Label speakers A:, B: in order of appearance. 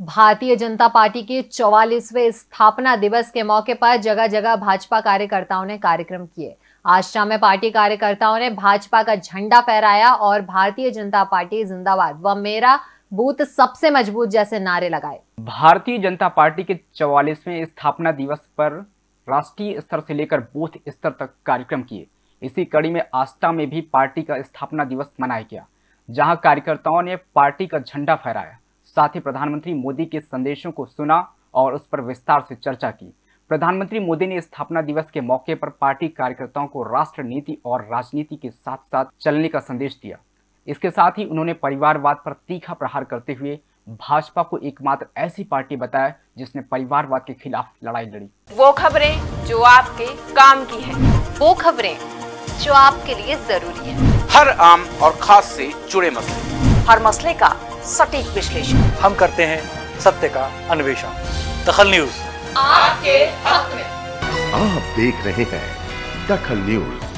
A: Bharatiya Janata party के चौवालीसवें स्थापना दिवस के मौके पर जगह जगह भाजपा कार्यकर्ताओं ने कार्यक्रम किए। आज शाम में पार्टी कार्यकर्ताओं ने भाजपा का झंडा फहराया और भारतीय जनता पार्टी जिंदाबाद व मेरा बूथ सबसे मज़बूत जैसे नारे लगाए।
B: भारतीय जनता पार्टी के चौवालीसवें स्थापना दिवस पर राष्ट्रीय स्तर से लेकर बूथ स्तर तक कार्यक्रम किए। इसी कड़ी में आस्था में भी पार्टी का स्थापना दिवस मनाया गया, जहाँ कार्यकर्ताओं ने पार्टी का झंडा फहराया। साथ ही प्रधानमंत्री मोदी के संदेशों को सुना और उस पर विस्तार से चर्चा की। प्रधानमंत्री मोदी ने स्थापना दिवस के मौके पर पार्टी कार्यकर्ताओं को राष्ट्र नीति और राजनीति के साथ साथ चलने का संदेश दिया। इसके साथ ही उन्होंने परिवारवाद पर तीखा प्रहार करते हुए भाजपा को एकमात्र ऐसी पार्टी बताया जिसने परिवारवाद के खिलाफ लड़ाई लड़ी।
C: वो खबरें जो आपके काम की है।
A: वो खबरें जो आपके लिए ज़रूरी है।
D: हर आम और खास से जुड़े मसले।
C: हर मसले का सटीक विश्लेषण।
E: हम करते हैं सत्य का अन्वेषण। दखल न्यूज़।
C: आपके हक में।
F: आप देख रहे हैं दखल न्यूज़।